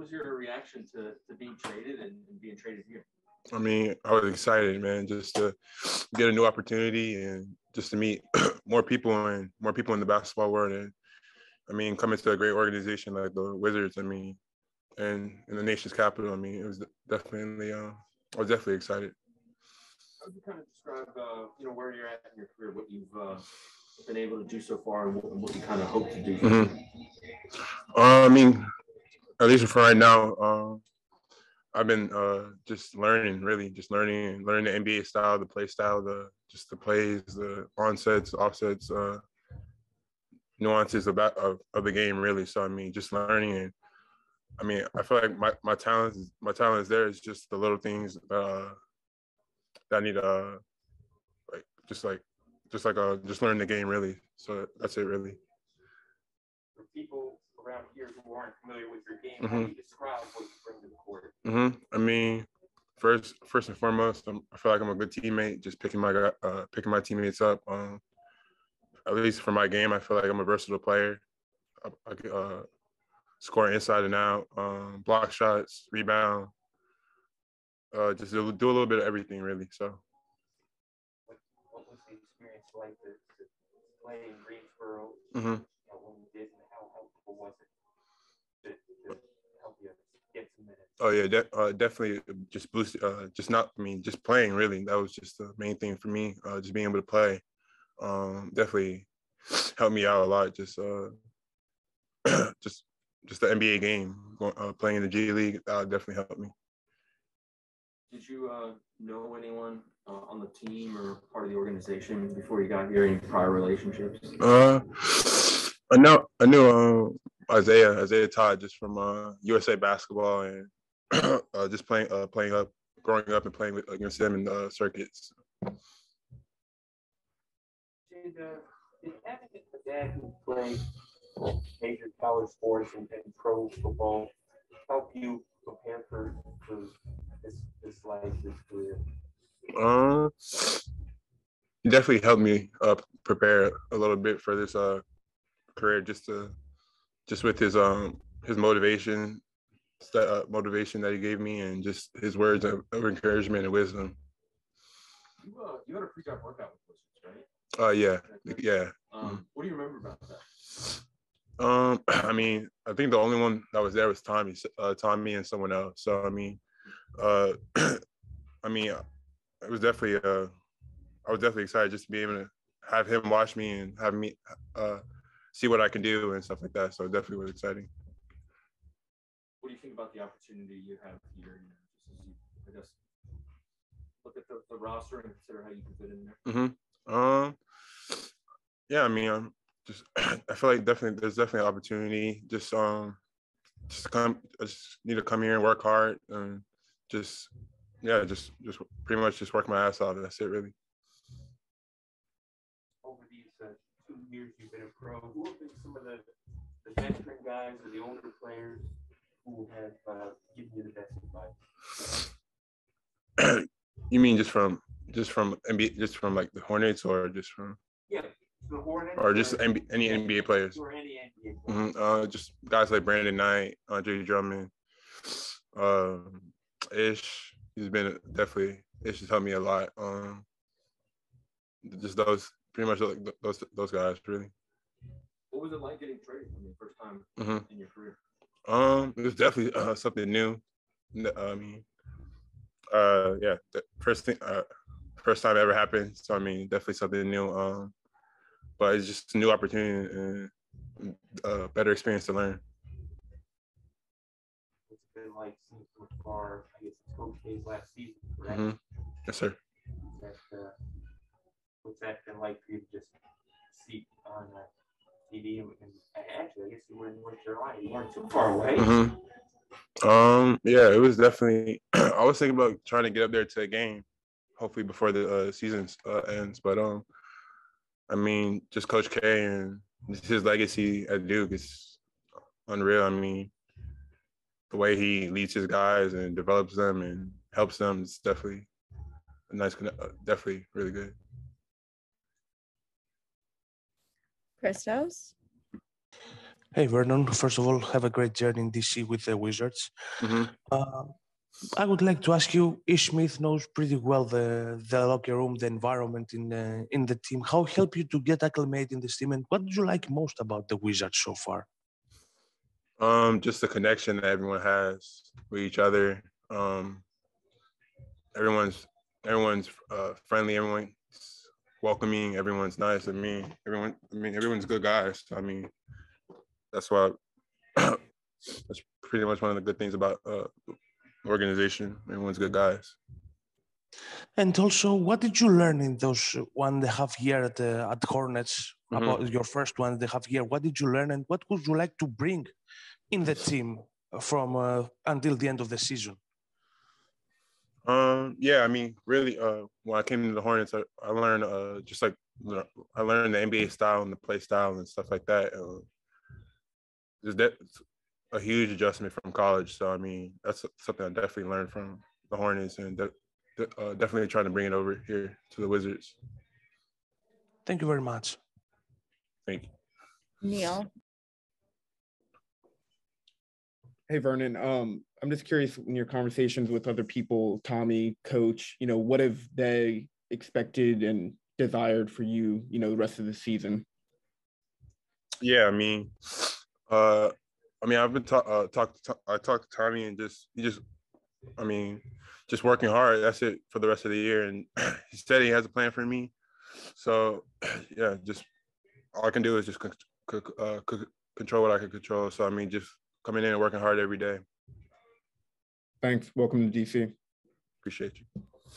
was your reaction to, to being traded and, and being traded here? I mean, I was excited, man, just to get a new opportunity and just to meet more people and more people in the basketball world. And I mean, coming to a great organization like the Wizards, I mean, and in the nation's capital, I mean, it was definitely, uh, I was definitely excited. How would you kind of describe, uh, you know, where you're at in your career, what you've uh, been able to do so far, and what, what you kind of hope to do? Mm-hmm. Uh, I mean, at least for right now, uh, I've been uh, just learning, really, just learning, learning the NBA style, the play style, the just the plays, the onsets, offsets, uh, nuances about of, of the game, really. So I mean, just learning and I mean, I feel like my my talent is my talent is there. It's just the little things uh, that I need to like just like just like uh just learn the game really. So that's it really. For people around here who aren't familiar with your game, mm-hmm. how do you describe what you bring to the court? Mm-hmm. I mean, first first and foremost, I'm, i feel like I'm a good teammate. Just picking my uh, picking my teammates up. Um, at least for my game, I feel like I'm a versatile player. I, I uh, score inside and out, um, block shots, rebound. Uh, just do, do a little bit of everything, really. So. What, what was the experience like to, to play in Greensboro? Mm-hmm. Oh yeah, de- uh, definitely just boost. Uh, just not. I mean, just playing. Really, that was just the main thing for me. Uh, just being able to play, um, definitely helped me out a lot. Just, uh, just, just the NBA game, uh, playing in the G League, uh, definitely helped me. Did you uh, know anyone uh, on the team or part of the organization before you got here? Any prior relationships? Uh, I know. I knew uh, Isaiah, Isaiah Todd, just from uh, USA Basketball, and uh, just playing, uh, playing up, growing up and playing with, against them in the circuits. Did, uh, did having a dad who played major college sports and, and pro football help you prepare for, for this, this life, this career? Uh, definitely helped me uh, prepare a little bit for this uh, career, just to just with his um his motivation that uh, motivation that he gave me and just his words of, of encouragement and wisdom. You, uh, you had a pre-draft workout with us, right? Uh, yeah, yeah. Um, mm-hmm. What do you remember about that? Um, I mean, I think the only one that was there was Tommy, uh, Tommy and someone else. So I mean, uh, I mean, it was definitely uh, I was definitely excited just to be able to have him watch me and have me uh, see what I can do and stuff like that. So it definitely was exciting what do you think about the opportunity you have here? You know, just as you, I guess, look at the, the roster and consider how you can fit in there. Mm-hmm. Um, yeah, I mean, I'm just I feel like definitely there's definitely an opportunity. Just um, just come, I just need to come here and work hard and just yeah, just just pretty much just work my ass off. That's it, really. Over these uh, two years a pro, who have been some of the the veteran guys or the older players who have uh, given you the best advice? you mean just from just from NBA, just from like the Hornets, or just from? Yeah, the Hornets. Or just NBA, any NBA players. Or any NBA players. Mm-hmm. Uh, just guys like Brandon Knight, Andre Drummond, uh, Ish. He's been definitely Ish has helped me a lot. Um, just those pretty much those those guys really. What was it like getting traded? I mean, first time mm-hmm. in your career. Um, it was definitely uh, something new. I mean, uh, yeah, the first thing, uh, first time ever happened. So I mean, definitely something new. Um, but it's just a new opportunity and a uh, better experience to learn. It's been like since so far, I guess it's Coach K's last season, correct? Mm-hmm. Yes, sir. That, uh, what's that been like for you to just see on uh, TV actually, I guess you were in North Carolina. You weren't too far away. Mm-hmm. Um, yeah, it was definitely. I was thinking about trying to get up there to a game, hopefully before the uh, season uh, ends. But um, I mean, just Coach K and his legacy at Duke is unreal. I mean, the way he leads his guys and develops them and helps them is definitely a nice, uh, definitely really good. Christos? Hey, Vernon. First of all, have a great journey in DC with the Wizards. hmm Uh, I would like to ask you, Ish Smith knows pretty well the, the locker room, the environment in the, in the team. How help you to get acclimated in this team? And what do you like most about the Wizards so far? Um, just the connection that everyone has with each other. Um, everyone's everyone's uh, friendly. Everyone's welcoming. Everyone's nice. I mean, everyone. I mean, everyone's good guys. I mean, that's why. that's pretty much one of the good things about uh, organization. Everyone's good guys. And also, what did you learn in those one and a half year at, uh, at Hornets Mhm. about your first one and a half year? What did you learn and what would you like to bring in the team from uh, until the end of the season? Um, yeah, I mean, really, uh, when I came to the Hornets, I, I learned uh, just like the- I learned the NBA style and the play style and stuff like that. Uh, there's that a huge adjustment from college. So I mean, that's something I definitely learned from the Hornets and de- de- uh, definitely trying to bring it over here to the Wizards. Thank you very much. Thank you. Neil, Hey Vernon, um, I'm just curious in your conversations with other people, Tommy, Coach, you know, what have they expected and desired for you, you know, the rest of the season? Yeah, I mean, uh, I mean, I've been talk, uh, talk, to, I talked to Tommy and just he just, I mean, just working hard. That's it for the rest of the year. And he said he has a plan for me. So yeah, just all I can do is just con- co- uh, co- control what I can control. So I mean, just coming in and working hard every day. Thanks. Welcome to DC. Appreciate you.